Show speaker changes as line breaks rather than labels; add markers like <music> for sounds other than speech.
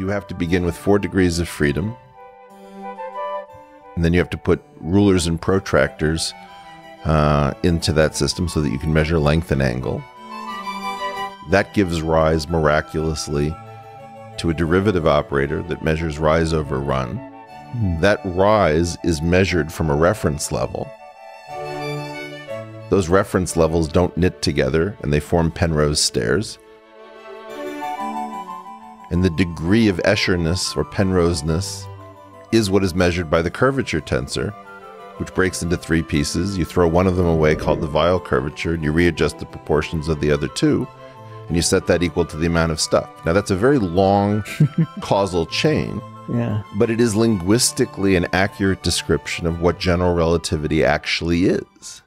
you have to begin with four degrees of freedom. And then you have to put rulers and protractors uh, into that system so that you can measure length and angle. That gives rise miraculously to a derivative operator that measures rise over run. That rise is measured from a reference level. Those reference levels don't knit together and they form Penrose stairs. And the degree of Escherness or Penroseness is what is measured by the curvature tensor, which breaks into three pieces. You throw one of them away called the Weyl curvature, and you readjust the proportions of the other two, and you set that equal to the amount of stuff. Now, that's a very long <laughs> causal chain,
Yeah.
but it is linguistically an accurate description of what general relativity actually is.